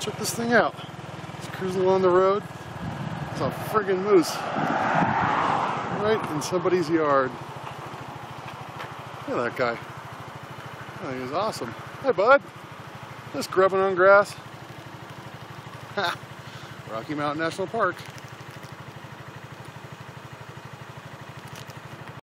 check this thing out. It's cruising along the road. It's a friggin' moose. Right in somebody's yard. Look at that guy. Oh, awesome. Hey, bud. Just grubbing on grass. Rocky Mountain National Park.